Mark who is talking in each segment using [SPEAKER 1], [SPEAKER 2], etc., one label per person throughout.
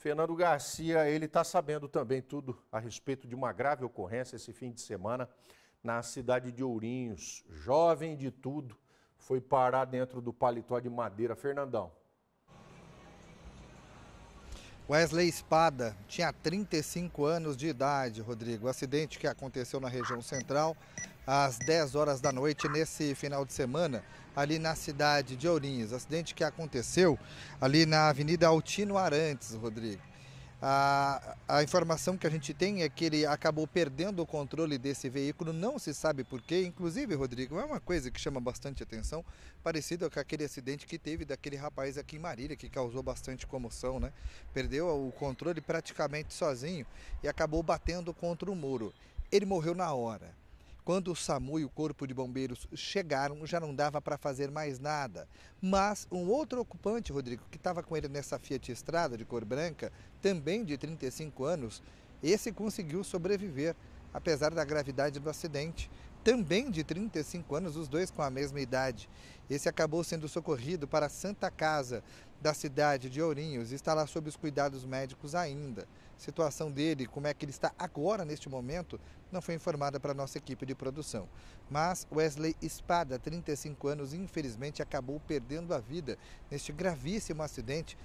[SPEAKER 1] Fernando Garcia, ele está sabendo também tudo a respeito de uma grave ocorrência esse fim de semana na cidade de Ourinhos. Jovem de tudo, foi parar dentro do paletó de madeira. Fernandão.
[SPEAKER 2] Wesley Espada tinha 35 anos de idade, Rodrigo. O acidente que aconteceu na região central às 10 horas da noite nesse final de semana, ali na cidade de Ourinhos. Acidente que aconteceu ali na Avenida Altino Arantes, Rodrigo. A, a, informação que a gente tem é que ele acabou perdendo o controle desse veículo, não se sabe porquê. Inclusive, Rodrigo, é uma coisa que chama bastante atenção, parecido com aquele acidente que teve daquele rapaz aqui em Marília, que causou bastante comoção, né? Perdeu o controle praticamente sozinho e acabou batendo contra o muro. Ele morreu na hora. Quando o SAMU e o Corpo de Bombeiros chegaram, já não dava para fazer mais nada. Mas um outro ocupante, Rodrigo, que estava com ele nessa Fiat Estrada de cor branca, também de 35 anos, esse conseguiu sobreviver, apesar da gravidade do acidente. Também de 35 anos, os dois com a mesma idade. Esse acabou sendo socorrido para a Santa Casa da cidade de Ourinhos e está lá sob os cuidados médicos ainda situação dele, como é que ele está agora neste momento, não foi informada para a nossa equipe de produção. Mas Wesley Espada, 35 anos, infelizmente acabou perdendo a vida neste gravíssimo acidente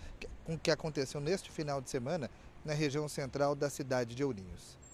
[SPEAKER 2] que aconteceu neste final de semana na região central da cidade de Ourinhos.